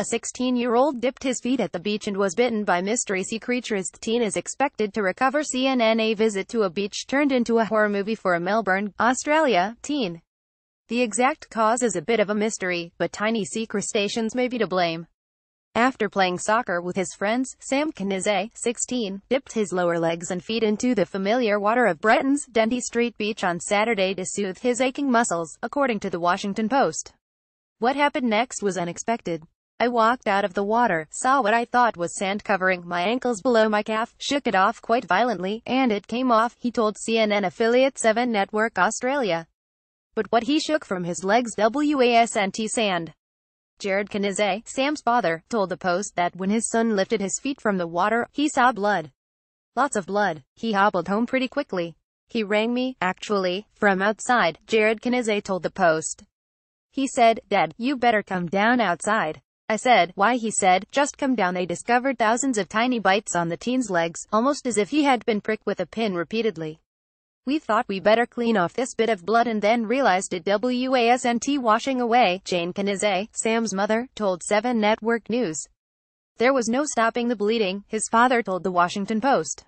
A 16-year-old dipped his feet at the beach and was bitten by mystery sea creatures. The teen is expected to recover CNN A visit to a beach turned into a horror movie for a Melbourne, Australia, teen. The exact cause is a bit of a mystery, but tiny sea crustaceans may be to blame. After playing soccer with his friends, Sam Kanizay, 16, dipped his lower legs and feet into the familiar water of Brighton's Dendy Street Beach on Saturday to soothe his aching muscles, according to the Washington Post. What happened next was unexpected. I walked out of the water, saw what I thought was sand covering my ankles below my calf, shook it off quite violently, and it came off, he told CNN affiliate 7 Network Australia. But what he shook from his legs wasn't sand. Jared Kanizay, Sam's father, told the Post that when his son lifted his feet from the water, he saw blood. Lots of blood. He hobbled home pretty quickly. He rang me, actually, from outside, Jared Kanizay told the Post. He said, Dad, you better come down outside. I said, why he said, just come down they discovered thousands of tiny bites on the teen's legs, almost as if he had been pricked with a pin repeatedly. We thought we better clean off this bit of blood and then realized it wasn't washing away, Jane Kanizay, Sam's mother, told 7 Network News. There was no stopping the bleeding, his father told the Washington Post.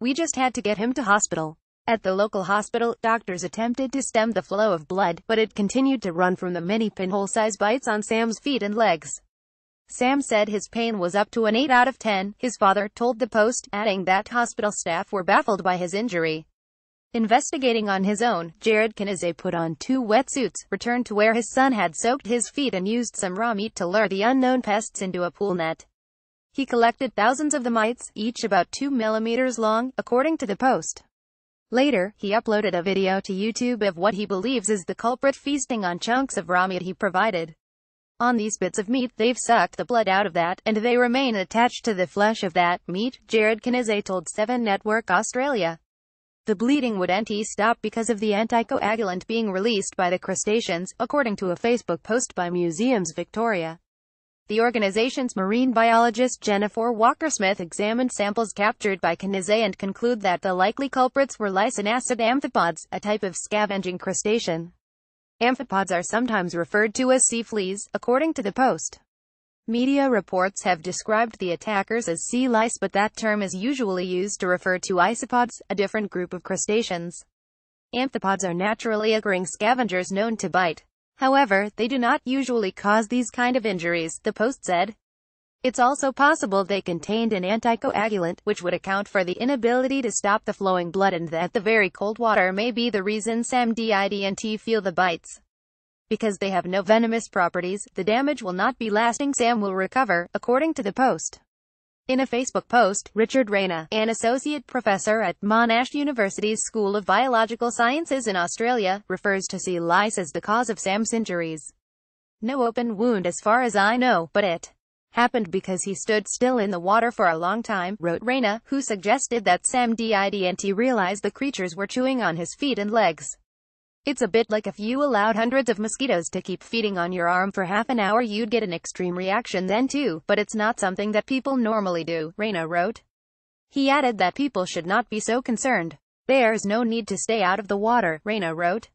We just had to get him to hospital. At the local hospital, doctors attempted to stem the flow of blood, but it continued to run from the many pinhole-size bites on Sam's feet and legs. Sam said his pain was up to an 8 out of 10, his father told the Post, adding that hospital staff were baffled by his injury. Investigating on his own, Jared Kanizay put on two wetsuits, returned to where his son had soaked his feet and used some raw meat to lure the unknown pests into a pool net. He collected thousands of the mites, each about 2 millimeters long, according to the Post. Later, he uploaded a video to YouTube of what he believes is the culprit feasting on chunks of raw meat he provided. On these bits of meat, they've sucked the blood out of that, and they remain attached to the flesh of that meat, Jared Kanizay told 7 Network Australia. The bleeding wouldn't stop because of the anticoagulant being released by the crustaceans, according to a Facebook post by Museums Victoria. The organization's marine biologist Jennifer Walker-Smith examined samples captured by Kanizay and conclude that the likely culprits were lysianassid amphipods, a type of scavenging crustacean. Amphipods are sometimes referred to as sea fleas, according to the Post. Media reports have described the attackers as sea lice but that term is usually used to refer to isopods, a different group of crustaceans. Amphipods are naturally occurring scavengers known to bite. However, they do not usually cause these kind of injuries, the Post said. It's also possible they contained an anticoagulant, which would account for the inability to stop the flowing blood and that the very cold water may be the reason Sam didn't feel the bites. Because they have no venomous properties, the damage will not be lasting Sam will recover, according to the Post. In a Facebook post, Richard Reina, an associate professor at Monash University's School of Biological Sciences in Australia, refers to sea lice as the cause of Sam's injuries. No open wound as far as I know, but it happened because he stood still in the water for a long time, wrote Reina, who suggested that Sam didn't realize the creatures were chewing on his feet and legs. It's a bit like if you allowed hundreds of mosquitoes to keep feeding on your arm for half an hour you'd get an extreme reaction then too, but it's not something that people normally do, Reina wrote. He added that people should not be so concerned. There's no need to stay out of the water, Reina wrote.